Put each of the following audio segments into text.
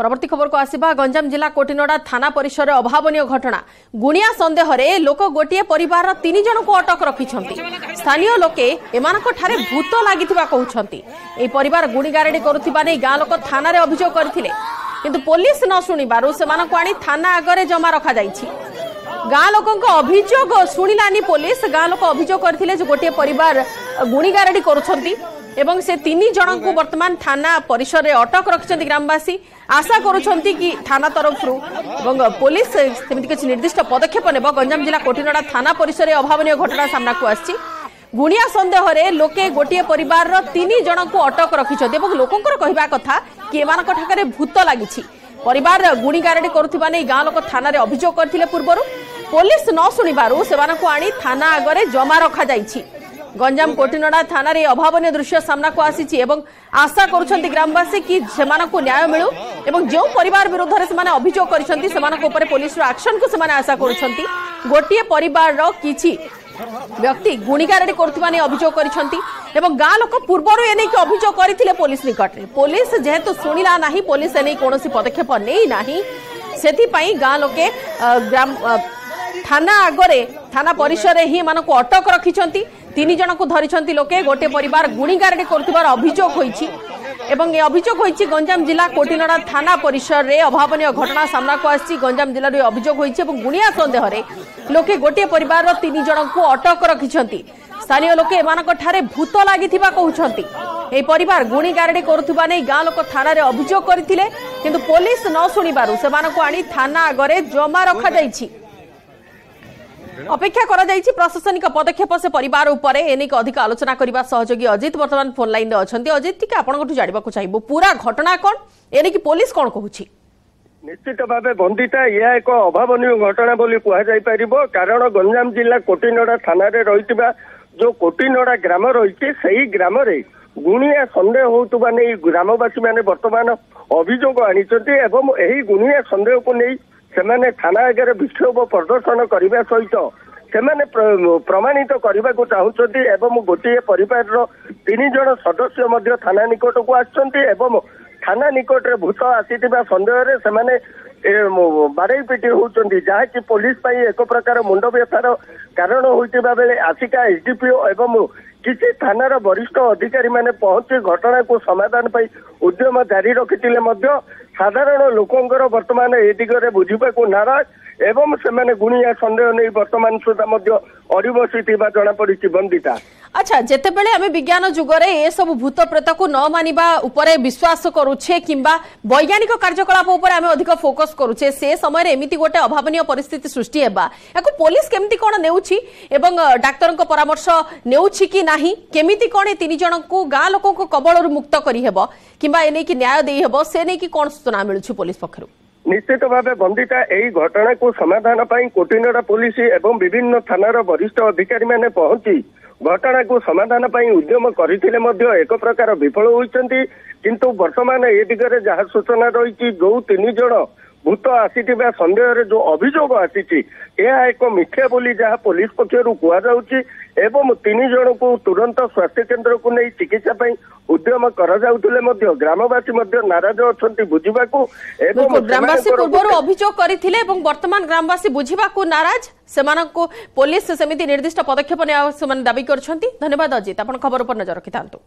ପରବର୍ତ୍ତୀ ଖବରକୁ ଆସିବା ଗଞ୍ଜାମ ଜିଲ୍ଲା କୋଟିନଡ଼ା ଥାନା ପରିସରରେ ଅଭାବନୀୟ ଘଟଣା ଗୁଣିଆ ସନ୍ଦେହରେ ଲୋକ ଗୋଟିଏ ପରିବାରର ତିନି ଜଣଙ୍କୁ ଅଟକ ରଖିଛନ୍ତି ସ୍ଥାନୀୟ ଲୋକେ ଏମାନଙ୍କଠାରେ ଭୂତ ଲାଗିଥିବା କହୁଛନ୍ତି ଏହି ପରିବାର ଗୁଣିଗାରେଡ଼ି କରୁଥିବା ନେଇ ଗାଁ ଲୋକ ଥାନାରେ ଅଭିଯୋଗ କରିଥିଲେ କିନ୍ତୁ ପୋଲିସ ନ ଶୁଣିବାରୁ ସେମାନଙ୍କୁ ଆଣି ଥାନା ଆଗରେ ଜମା ରଖାଯାଇଛି ଗାଁ ଲୋକଙ୍କ ଅଭିଯୋଗ ଶୁଣିଲାନି ପୋଲିସ ଗାଁ ଲୋକ ଅଭିଯୋଗ କରିଥିଲେ ଯେ ଗୋଟିଏ ପରିବାର ଗୁଣିଗାରେଡ଼ି କରୁଛନ୍ତି এবং সে তিন জনক বর্তমান থানা পরিসরে অটক রাখছেন গ্রামবাসী আশা করছেন কি থানা তরফর এবং পুলিশ সেমি কিছু নির্দিষ্ট পদক্ষেপ নেব গঞ্জাম জেলা কোটিনড়া থানা পরিসরে অভাবনীয় ঘটনা সামনাকু আসছে গুণিয়া সন্দেহরে লোকে গোটিয়ে পরিবারর তিন জনক অটক রাখিছেন এবং লোকঙ্কর কহা কথা কি এমানক ঠাকারে ভূত লাগিছি পরিবার গুণি গারেডি করুথিবা নেই গাঁ লোক থানারে অভিযোগ করলে পূর্বরু পুলিশ ন শুনিবারু সে আনি থানা আগরে জমা রখা যাইছি গঞ্জাম কোটিনড়া থানার এই অভাবনীয় দৃশ্য সামনাকু আসিছি এবং আশা করছেন গ্রামবাসী কি সে ন্যায় মিলু এবং যে পরিবার বিরুদ্ধে সে অভিযোগ করেছেন সে উপরে পুলিশর আকশন কু সে আশা করছেন গোটিয়ে পরিবার কিছু ব্যক্তি গুণিগারেডি করুথিবা নেই অভিযোগ করেছেন এবং গাঁ লোক পূর্বর এ নেই অভিযোগ করে পুলিশ নিকটে পুলিশ যেহেতু শুণিলা না পুলিশ এ নেই কোণী পদক্ষেপ নেই না সেপাই গাঁ লোকে গ্রাম থানা আগরে থানা পরিসরে হি এমানকু অটক রাখিছন্তি তিন জনক ধরিছন্তি লোকে গোটে পরিবার গুণিগারেডি করুবার অভিযোগ হয়েছে এবং এই অভিযোগ হয়েছে গঞ্জাম জেলা কোটিনড়া থানা পরিসরের অভাবনীয় ঘটনা সামনাকু আসছে গঞ্জাম জেলার এই অভিযোগ হয়েছে এবং গুণিয়া সন্দেহরে লোকে গোটিয়ে পরিবার তিন জনক অটক রাখিছন্তি স্থানীয় লোকে এমানଙ୍କଠାରେ ভূত লাগি କହୁଛନ୍ତି এই পরিবার গুণি গারেডি করুথিবা নেই গাঁ লোক থানারে অভিযোগ করে কিন্তু পুলিশ ন শুণিবারু সেমানଙ୍କୁ আনি থানা আগরে জমা রখা যাই অপেক্ষা করা যাইছি প্রশাসনিক পদক্ষেপ সে পরিবার উপরে এনে অধিক আলোচনা করা সহযোগী অজিত বর্তমান ফোন লাইন অনেক অজিত টিকে আপনার জাঁয়া চাইব পুরা ঘটনা কন এনে কি পুলিশ কন কুচি ନିଶ୍ଚିତ ଭାବେ ବନ୍ଦିତା ଏହା ଏକ ଅଭାବନୀୟ ଘଟଣା ବୋଲି କୁହାଯାଇପାରିବ କାରଣ ଗଞ୍ଜାମ ଜିଲ୍ଲା କୋଟିନଡ଼ା ଥାନାରେ ରହିଥିବା ଯୋଉ କୋଟିନଡ଼ା ଗ୍ରାମ ରହିଛି ସେହି ଗ୍ରାମରେ ଗୁଣିଆ ସନ୍ଦେହ ହେଉଥିବା ନେଇ ଗ୍ରାମବାସୀମାନେ ବର୍ତ୍ତମାନ ଅଭିଯୋଗ ଆଣିଛନ୍ତି ଏବଂ ଏହି ଗୁଣିଆ ସନ୍ଦେହକୁ ନେଇ ସେମାନେ ଥାନା ଆଗରେ ବିକ୍ଷୋଭ ପ୍ରଦର୍ଶନ କରିବା ସହିତ ସେମାନେ ପ୍ରମାଣିତ କରିବାକୁ ଚାହୁଁଛନ୍ତି ଏବଂ ଗୋଟିଏ ପରିବାରର ତିନି ଜଣ ସଦସ୍ୟ ମଧ୍ୟ ଥାନା ନିକଟକୁ ଆସିଛନ୍ତି ଏବଂ ଥାନା ନିକଟରେ ଭୂତ ଆସିଥିବା ସନ୍ଦେହରେ ସେମାନେ ବାଡ଼େଇ ପିଟି ହେଉଛନ୍ତି ଯାହାକି ପୋଲିସ ପାଇଁ ଏକ ପ୍ରକାର ମୁଣ୍ଡବ୍ୟଥାର କାରଣ ହୋଇଥିବା ବେଳେ ଆସିକା ଏସ୍ଡିପିଓ ଏବଂ କିଛି ଥାନାର ବରିଷ୍ଠ ଅଧିକାରୀମାନେ ପହଞ୍ଚି ଘଟଣାକୁ ସମାଧାନ ପାଇଁ ଉଦ୍ୟମ ଜାରି ରଖିଥିଲେ ମଧ୍ୟ ସାଧାରଣ ଲୋକଙ୍କର ବର୍ତ୍ତମାନ ଏ ଦିଗରେ ବୁଝିବାକୁ ନାରାଜ ଏବଂ ସେମାନେ ଗୁଣିଆ ସନ୍ଦେହ ନେଇ ବର୍ତ୍ତମାନ ସୁଦ୍ଧା ମଧ୍ୟ ଅଡି ବସିଥିବା ଜଣାପଡିଛି ବନ୍ଦିତା আচ্ছা যেতবে আমি বিজ্ঞান যুগরে এসব ভূত প্রেতক ন মানিবা উপরে বিশ্বাস করুছে কিংবা বৈজ্ঞানিক কার্যকলাপ উপরে আমি অধিক ফোকস করুছে সে সময় এমিতি গোটে অভাবনীয় পরিস্থিতি সৃষ্টি হওয়া এখন পুলিশ কেমিতি কোণ নেউছি এবং ডাক্তার পরামর্শ নেউছি কি না কেমিতি কোণ তিন জনক গাঁ লোক কবলর মুক্ত করি হব কিংবা এ কি ন্যায় দিয়ে হব সে নেই কোণ সূচনা মিলুছি পুলিশ পক্ষ নিশ্চিত ভাবে বন্দিতা এই ঘটনাকু সমাধান পাই কোটিনড়া পুলিশ এবং বিভিন্ন থানার বরিষ্ঠ অধিকারী মানে পৌঁছি ଘଟଣାକୁ ସମାଧାନ ପାଇଁ ଉଦ୍ୟମ କରିଥିଲେ ମଧ୍ୟ ଏକ ପ୍ରକାର ବିଫଳ ହୋଇଛନ୍ତି କିନ୍ତୁ ବର୍ତ୍ତମାନ ଏ ଦିଗରେ ଯାହା ସୂଚନା ରହିଛି ଯୋଉ ତିନି ଜଣ ଭୂତ ଆସିଥିବା ସନ୍ଦେହରେ ଯୋଉ ଅଭିଯୋଗ ଆସିଛି ଏହା ଏକ ମିଥ୍ୟା ବୋଲି ଯାହା ପୋଲିସ ପକ୍ଷରୁ କୁହାଯାଉଛି ଏବଂ ତିନି ଜଣଙ୍କୁ ତୁରନ୍ତ ସ୍ୱାସ୍ଥ୍ୟ କେନ୍ଦ୍ରକୁ ନେଇ ଚିକିତ୍ସା ପାଇଁ ଉଦ୍ୟମ କରାଯାଉଥିଲେ ମଧ୍ୟ ଗ୍ରାମବାସୀ ମଧ୍ୟ ନାରାଜ ଅଛନ୍ତି ବୁଝିବାକୁ ଏବଂ ଗ୍ରାମବାସୀ ପୂର୍ବରୁ ଅଭିଯୋଗ କରିଥିଲେ ଏବଂ ବର୍ତ୍ତମାନ ଗ୍ରାମବାସୀ ବୁଝିବାକୁ ନାରାଜ ସେମାନଙ୍କୁ ପୋଲିସ ସେମିତି ନିର୍ଦ୍ଦିଷ୍ଟ ପଦକ୍ଷେପ ନେବା ସେମାନେ ଦାବି କରୁଛନ୍ତି ଧନ୍ୟବାଦ ଅଜିତ ଆପଣ ଖବର ଉପରେ ନଜର ରଖିଥାନ୍ତୁ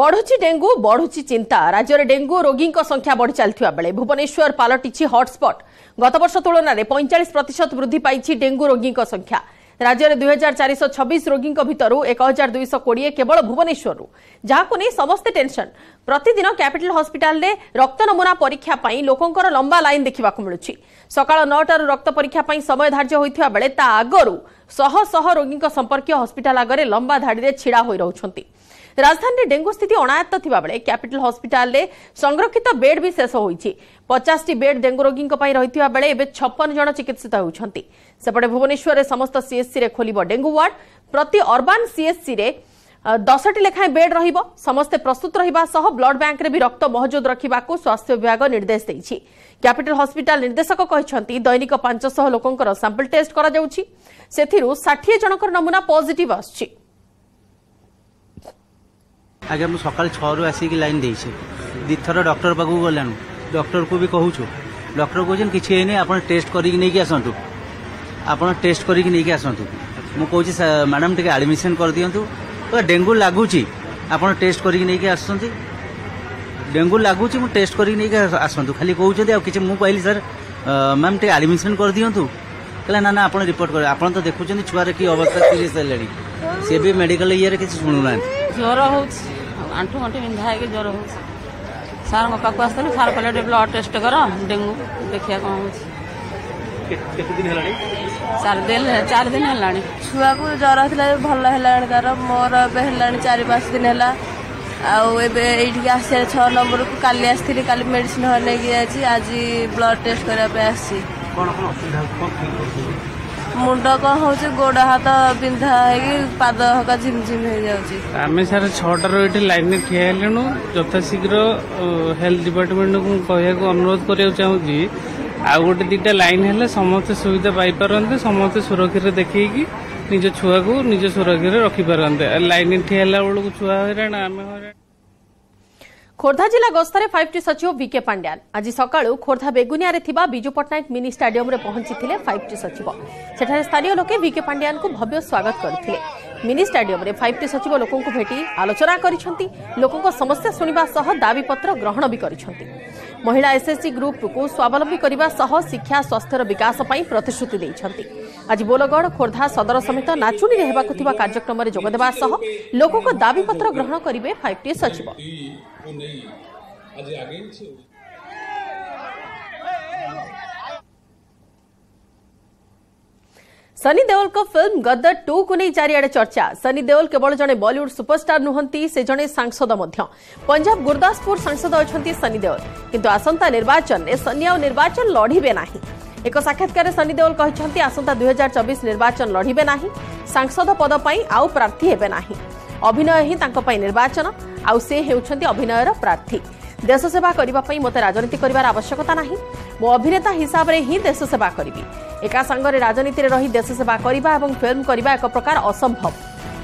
বড়ুচি ডেঙ্গু বড়ুচি চিন্তা রাজ্যের ডেঙ্গু রোগী সংখ্যা বড় চাল বেড়ে ভুবনেশ্বর পালটিছি হটস্পট গতবর্ষ তুলনায় পঁয়চাশ প্রত বৃদ্ধি পাইছে ডেঙ্গু রোগী সংখ্যা রাজ্যের দুই হাজার চারিশ ছবিশ রোগী ভিতর এক হাজার দুইশ কোড়িয়ে কেবল ভুবনেশ্বর যা নিয়ে সমস্তে টেনশন প্রতিদিন ক্যাপিটাল হসপিটাল রক্ত নমুনা পরীক্ষা পাই লোকঙ্কর লম্বা লাইন দেখা মিলুছি সকাল নটার রক্ত পরীক্ষা পাই সময় ধার্য হয়ে বেড়ে তা আগর শহ শহ রোগী সম্পর্কীয় হসপিটাল আগে লম্বা ধাড়ি ছিড়া হয়ে রয়েছে ରାଜଧାନୀରେ ଡେଙ୍ଗୁ ସ୍ଥିତି ଅଣାୟତ୍ତ ଥିବାବେଳେ କ୍ୟାପିଟାଲ ହସ୍ପିଟାଲରେ ସଂରକ୍ଷିତ ବେଡ୍ ବି ଶେଷ ହୋଇଛି ପଚାଶଟି ବେଡ୍ ଡେଙ୍ଗୁ ରୋଗୀଙ୍କ ପାଇଁ ରହିଥିବା ବେଳେ ଏବେ ଛପନ ଜଣ ଚିକିତ୍ସିତ ହେଉଛନ୍ତି ସେପଟେ ଭୁବନେଶ୍ୱରରେ ସମସ୍ତ ସିଏଚ୍ସିରେ ଖୋଲିବ ଡେଙ୍ଗୁ ୱାର୍ଡ ପ୍ରତି ଅର୍ବାନ ସିଏଚ୍ସିରେ ଦଶଟି ଲେଖାଏଁ ବେଡ୍ ରହିବ ସମସ୍ତେ ପ୍ରସ୍ତୁତ ରହିବା ସହ ବ୍ଲଡ୍ ବ୍ୟାଙ୍କରେ ବି ରକ୍ତ ମହଜୁଦ ରଖିବାକୁ ସ୍ୱାସ୍ଥ୍ୟ ବିଭାଗ ନିର୍ଦ୍ଦେଶ ଦେଇଛି କ୍ୟାପିଟାଲ ହସ୍ପିଟାଲ ନିର୍ଦ୍ଦେଶକ କହିଛନ୍ତି ଦୈନିକ ପାଞ୍ଚଶହ ଲୋକଙ୍କର ସାମ୍ପଲ୍ ଟେଷ୍ଟ କରାଯାଉଛି ସେଥିରୁ ଷାଠିଏ ଜଣଙ୍କର ନମୁନା ପଜିଟିଭ୍ ଆସୁଛି ଆଜ୍ଞା ମୁଁ ସକାଳ ଛଅରୁ ଆସିକି ଲାଇନ୍ ଦେଇଛି ଦୁଇଥର ଡକ୍ଟର ପାଖକୁ ଗଲାଣି ଡକ୍ଟରକୁ ବି କହୁଛୁ ଡକ୍ଟର କହୁଛନ୍ତି କିଛି ହେଇନି ଆପଣ ଟେଷ୍ଟ କରିକି ନେଇକି ଆସନ୍ତୁ ଆପଣ ଟେଷ୍ଟ କରିକି ନେଇକି ଆସନ୍ତୁ ମୁଁ କହୁଛି ମ୍ୟାଡ଼ାମ୍ ଟିକେ ଆଡ଼ମିସନ୍ କରିଦିଅନ୍ତୁ ଡେଙ୍ଗୁ ଲାଗୁଛି ଆପଣ ଟେଷ୍ଟ କରିକି ନେଇକି ଆସୁଛନ୍ତି ଡେଙ୍ଗୁ ଲାଗୁଛି ମୁଁ ଟେଷ୍ଟ କରିକି ନେଇକି ଆସନ୍ତୁ ଖାଲି କହୁଛନ୍ତି ଆଉ କିଛି ମୁଁ କହିଲି ସାର୍ ମ୍ୟାମ୍ ଟିକେ ଆଡ଼ମିସନ୍ କରିଦିଅନ୍ତୁ କହିଲା ନା ନା ଆପଣ ରିପୋର୍ଟ କରିବେ ଆପଣ ତ ଦେଖୁଛନ୍ତି ଛୁଆର କି ଅବସ୍ଥା ସିରିୟସ୍ ହେଲାଣି ସେ ବି ମେଡ଼ିକାଲ ଇଏରେ କିଛି ଶୁଣୁନାହାନ୍ତି ଜ୍ୱର ହେଉଛି ଆଣ୍ଠୁ ଗଣ୍ଠି ବିନ୍ଧା ହେଇକି ଜ୍ୱର ହେଉଛି ସାର୍ଙ୍କ ପାଖକୁ ଆସିଥିଲି ସାର୍ କହିଲେ ଟିକେ ବ୍ଲଡ୍ ଟେଷ୍ଟ କର ଡେଙ୍ଗୁ ଦେଖିବା କ'ଣ ହେଉଛି ଚାରି ଦିନ ଚାରି ଦିନ ହେଲାଣି ଛୁଆକୁ ଜ୍ୱର ହେଇଥିଲା ଭଲ ହେଲାଣି ତାର ମୋର ଏବେ ହେଲାଣି ଚାରି ପାଞ୍ଚ ଦିନ ହେଲା ଆଉ ଏବେ ଏଇଠିକି ଆସିବା ଛଅ ନମ୍ବରକୁ କାଲି ଆସିଥିଲି କାଲି ମେଡିସିନ ନେଇକି ଯାଇଛି ଆଜି ବ୍ଲଡ୍ ଟେଷ୍ଟ କରିବା ପାଇଁ ଆସିଛି କ'ଣ କ'ଣ ଅସୁବିଧା ମୁଣ୍ଡ କ'ଣ ହେଉଛି ଗୋଡ଼ ହାତ ବିନ୍ଧା ହେଇକି ପାଦ ହକା ଝିମଝିମ ହେଇଯାଉଛି ଆମେ ସାର୍ ଛଅଟାରୁ ଏଠି ଲାଇନ୍ରେ ଠିଆ ହେଲୁଣୁ ଯଥାଶୀଘ୍ର ହେଲ୍ଥ ଡିପାର୍ଟମେଣ୍ଟକୁ କହିବାକୁ ଅନୁରୋଧ କରିବାକୁ ଚାହୁଁଛି ଆଉ ଗୋଟେ ଦୁଇଟା ଲାଇନ୍ ହେଲେ ସମସ୍ତେ ସୁବିଧା ପାଇପାରନ୍ତେ ସମସ୍ତେ ସୁରକ୍ଷାରେ ଦେଖେଇକି ନିଜ ଛୁଆକୁ ନିଜ ସୁରକ୍ଷାରେ ରଖିପାରନ୍ତେ ଲାଇନ୍ ଠିଆ ହେଲା ବେଳକୁ ଛୁଆ ହଇରାଣ ଆମେ ହଇରାଣ খোর্ধা জেলা গস্তায় ফাইভ টি সচিব ভিকে পাণ্ডিয়ান আজ সকাল খোর্ধা বেগুনিয়ার বিজু পট্টনাক মিনি স্টাডিয়ামে পৌঁছিলে ফাইভ টি সচিব সেখানে স্থানীয় লোকে ভিকে পাণ্ডিয়ান ভব্য স্বাগত করে মিনি স্টাডিয়ামে ফাইভ টি সচিব লোক ভেটি আলোচনা করেছেন লোক সমস্যা শুণবা সহ দাবিপত্র গ্রহণ বি করেছেন মহিলা এসএসজি গ্রুপকে স্বাবলম্বী করা সহ শিক্ষা স্বাস্থ্যর বিকাশ পাই প্রতিশ্রুতি দিয়েছেন आज बोलगढ खोर्धा सदर समेत नाचुनीले हेर्छ जो दावीपत्र ग्रहण गरे फाइभ टी सचिव शनिद देउलको फिल्म गद टु चारिआ चर्चा शनिद देउल केवल जे बलिउड सुपरस्टार नुहन् सांसद पंजाब गुरदासपुर सांसद अहिले शनिद किंतु कस निर्वाचन शि आउ निर्वाचन लडि ଏକ ସାକ୍ଷାତକାରରେ ସନି ଦେଓଲ କହିଛନ୍ତି ଆସନ୍ତା ଦୁଇହଜାର ଚବିଶ ନିର୍ବାଚନ ଲଢ଼ିବେ ନାହିଁ ସାଂସଦ ପଦ ପାଇଁ ଆଉ ପ୍ରାର୍ଥୀ ହେବେ ନାହିଁ ଅଭିନୟ ହିଁ ତାଙ୍କ ପାଇଁ ନିର୍ବାଚନ ଆଉ ସେ ହେଉଛନ୍ତି ଅଭିନୟର ପ୍ରାର୍ଥୀ ଦେଶ ସେବା କରିବା ପାଇଁ ମୋତେ ରାଜନୀତି କରିବାର ଆବଶ୍ୟକତା ନାହିଁ ମୁଁ ଅଭିନେତା ହିସାବରେ ହିଁ ଦେଶ ସେବା କରିବି ଏକା ସାଙ୍ଗରେ ରାଜନୀତିରେ ରହି ଦେଶ ସେବା କରିବା ଏବଂ ଫିଲ୍ମ କରିବା ଏକ ପ୍ରକାର ଅସମ୍ଭବ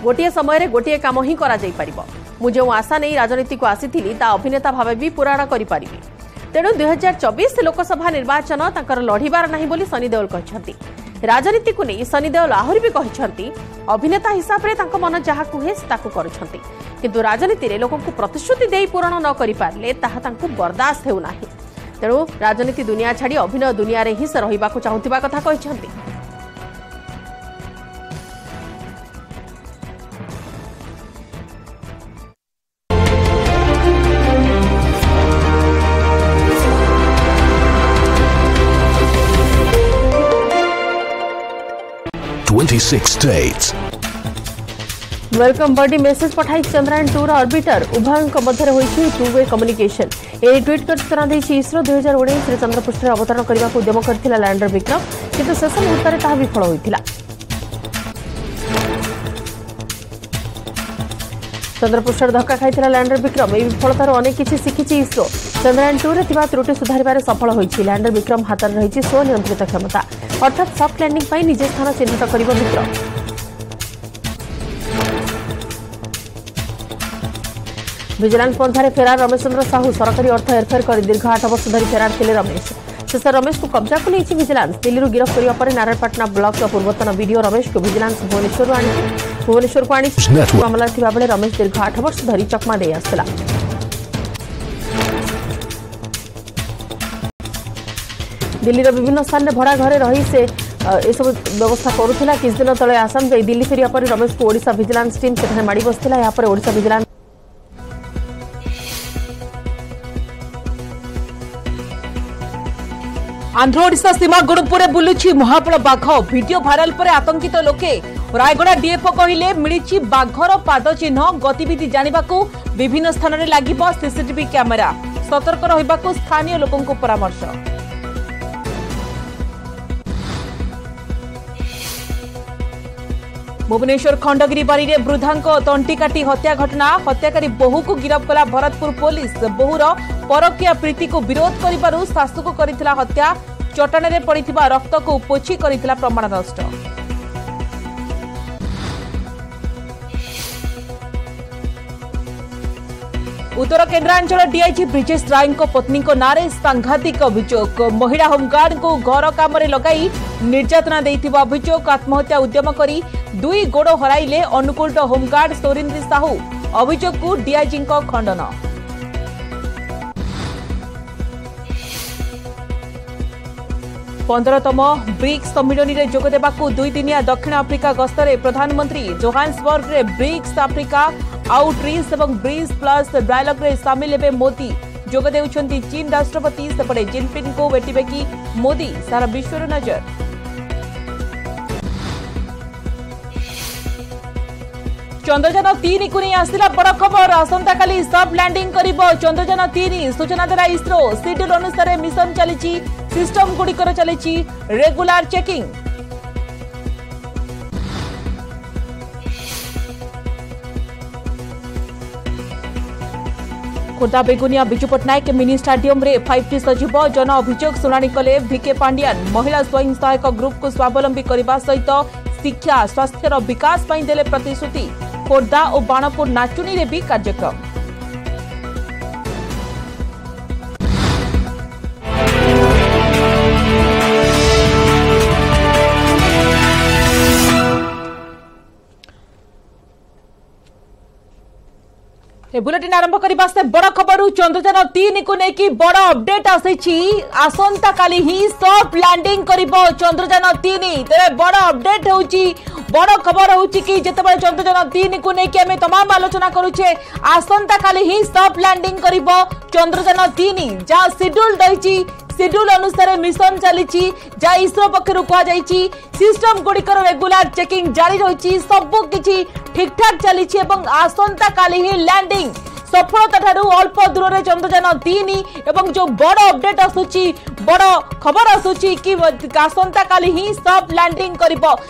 ଗୋଟିଏ ସମୟରେ ଗୋଟିଏ କାମ ହିଁ କରାଯାଇପାରିବ ମୁଁ ଯେଉଁ ଆଶା ନେଇ ରାଜନୀତିକୁ ଆସିଥିଲି ତା ଅଭିନେତା ଭାବେ ବି ପୁରାଣ କରିପାରିବି ତେଣୁ ଦୁଇହଜାର ଚବିଶ ଲୋକସଭା ନିର୍ବାଚନ ତାଙ୍କର ଲଢ଼ିବାର ନାହିଁ ବୋଲି ସନି ଦେଓଲ କହିଛନ୍ତି ରାଜନୀତିକୁ ନେଇ ସନି ଦେଓଲ ଆହୁରି ବି କହିଛନ୍ତି ଅଭିନେତା ହିସାବରେ ତାଙ୍କ ମନ ଯାହା କୁହେ ସେ ତାକୁ କରୁଛନ୍ତି କିନ୍ତୁ ରାଜନୀତିରେ ଲୋକଙ୍କୁ ପ୍ରତିଶ୍ରୁତି ଦେଇ ପୂରଣ ନ କରିପାରିଲେ ତାହା ତାଙ୍କୁ ବରଦାସ୍ତ ହେଉନାହିଁ ତେଣୁ ରାଜନୀତି ଦୁନିଆ ଛାଡ଼ି ଅଭିନୟ ଦୁନିଆରେ ହିଁ ସେ ରହିବାକୁ ଚାହୁଁଥିବା କଥା କହିଛନ୍ତି 26 states. વેલકમ બર્ડી મેસેજ પઠાઈ ચંદ્રાયણ ટુર ଅର୍ବିଟର ଉଭୟଙ୍କ ମଧ୍ୟରେ ହୋଇଛି ଟୁ ୱେ କମ୍ୟୁନିକେସନ୍ ଏହି ଟ୍ୱିଟ୍ କରି ସୂଚନା ଦେଇଛି ଇସ୍ରୋ ଦୁଇହଜାର ଉଣେଇଶରେ ଚନ୍ଦ୍ରପୃଷ୍ଠରେ ଅବତରଣ କରିବାକୁ ଉଦ୍ୟମ କରିଥିଲା ଲ୍ୟାଣ୍ଡର ବିକ୍ରମ କିନ୍ତୁ ଶେଷ ମୁହୂର୍ତ୍ତରେ ତାହା ବିଫଳ ହୋଇଥିଲା ଚନ୍ଦ୍ରପୃଷ୍ଠରେ ଧକ୍କା ଖାଇଥିଲା ଲ୍ୟାଣ୍ଡର ବିକ୍ରମ ଏହି ବିଫଳତାରୁ ଅନେକ କିଛି ଶିଖିଛି ଇସ୍ରୋ ଚନ୍ଦ୍ରାୟନ ଟୁରେ ଥିବା ତ୍ରୁଟି ସୁଧାରିବାରେ ସଫଳ ହୋଇଛି ଲ୍ୟାଣ୍ଡର ବିକ୍ରମ ହାତରେ ରହିଛି ସ୍ୱନିୟନ୍ତ୍ରିତ କ୍ଷମତା ଅର୍ଥାତ୍ ସଫ୍ଟ ଲ୍ୟାଣ୍ଡିଂ ପାଇଁ ନିଜେ ସ୍ଥାନ ଚିହ୍ନଟ କରିବ ବିକ୍ରମ ଭିଜିଲାନ୍ସ ପନ୍ଥାରେ ଫେରାର ରମେଶ ଚନ୍ଦ୍ର ସାହୁ ସରକାରୀ ଅର୍ଥ ହେରଫେର କରି ଦୀର୍ଘ ଆଠ ବର୍ଷ ଧରି ଫେରାର ଥିଲେ ରମେଶ शेष रमेश को कब्जा को लेकिन भिजिलांस दिल्ली गिरफ्त करने पर नारायणपाटना ब्लक पूर्वतन विडो रमेश को भिजिलांस भुवनेश्वर भुवनेश्वर को आमला रमेश दीर्घ आठ वर्ष धरी चकमा दे आसला दिल्लीर विभिन्न स्थान में भड़ा घरे रही से यह व्यवस्था करुला किसी दिन तेज आसाम जा दिल्ली फेरिया रमेश को ओडा भिजिलांस टीम से माड़ बसा भिजिलांस আন্ধ্র ওড়িশা সীমা গুণপুরে বুলুছি মহাবল বাঘ ভিডিও ভাইরাল পরে আতঙ্কিত লোকে রায়গড়া ডিএফও কহিলে মিছি বাঘর পাদ চিহ্ন গতিবিধি জাঁয়া বিভিন্ন স্থানের লাগিব সিসিটিভি ক্যামেরা সতর্ক রহবাক স্থানীয় লোক পরামর্শ ভুবনেশ্বর খণ্ডগিরিবাড়ি বৃদ্ধাঙ্ক তন্টি কাটি হত্যা ঘটনা হত্যাকারী বহু গিরফ কলা ভরতপুর পুলিশ বহুর परकीय प्रीति को विरोध करशु को हत्या चटाण में पड़ा रक्त को पोछी कर प्रमाण नष्ट उत्तर केन्द्रांचल डीआईजी ब्रिजेश राय पत्नी सांघातिक अभोग महिला होमगार्ड को घर काम लग निर्यातना अभोग आत्महत्या उद्यम कर दुई गोड़ हर अनुकूल होमगार्ड सोरिंदी साहू अभोग को डीआईजी खंडन पंद्रहतम ब्रिक्स सम्मिलनी में जोगदे दुईदिया दक्षिण आफ्रिका गस्तरे प्रधानमंत्री जोहान्सबर्गे ब्रिक्स आफ्रिका आउट्रिज और ब्रिज प्लस डायलग्रे सामिल है मोदी जोगदे चीन राष्ट्रपति सेपटे जिनपिंग को भेटे कि मोदी सारा विश्व नजर चंद्रजान तीन को नहीं आसला बड़ खबर आसंका सब लैंडिंग कर चंद्रजान तीन सूचना देला इसरो सेड्यूल अनुसार मिशन चली ସିଷ୍ଟମ ଗୁଡ଼ିକର ଚାଲିଛି regular checking Khordha Begunia Biju Patnaik mini ଷ୍ଟାଡିୟମରେ ଫାଇଭ୍ ଟି ସଚିବ ଜନ ଅଭିଯୋଗ ଶୁଣାଣି କଲେ ଭିକେ ପାଣ୍ଡିଆନ ମହିଳା ସ୍ୱୟଂ ସହାୟକ ଗ୍ରୁପକୁ ସ୍ୱାବଲମ୍ବୀ କରିବା ସହିତ ଶିକ୍ଷା ସ୍ୱାସ୍ଥ୍ୟର ବିକାଶ ପାଇଁ ଦେଲେ ପ୍ରତିଶ୍ରୁତି ଖୋର୍ଦ୍ଧା ଓ ବାଣପୁର ନାଚୁଣୀରେ ବି କାର୍ଯ୍ୟକ୍ରମ বুলেটিন আরম্ভ করা সে বড় খবর চন্দ্রযান তিন কু নেই বড় অপডেট আসিছি আসন্তকালি হি সফট ল্যান্ডিং করিব চন্দ্রযান তিন তবে বড় অপডেট হচ্ছে বড় খবর হচ্ছে কি যেতবে চন্দ্রযান তিন কু নেই আমি তমাম আলোচনা করুছে আসন্তকালি হি সফট ল্যান্ডিং করিব চন্দ্রযান তিন যা সিডুল রয়েছে ସିଡ୍ୟୁଲ୍ ଅନୁସାରେ ମିଶନ ଚାଲିଛି ଯାହା ଇସ୍ରୋ ପକ୍ଷରୁ କୁହାଯାଇଛି ସିଷ୍ଟମ ଗୁଡ଼ିକର ରେଗୁଲାର ଚେକିଂ ଜାରି ରହିଛି ସବୁ କିଛି ଠିକ୍ଠାକ୍ ଚାଲିଛି ଏବଂ ଆସନ୍ତାକାଲି ହିଁ ଲ୍ୟାଣ୍ଡିଂ সফলতা ঠারু অল্প দূরে চন্দ্রযান তিন এবং যে বড় অপডেট আসুচি বড় খবর আসুচি কি আসন্তাকালি হি সফট ল্যান্ডিং করব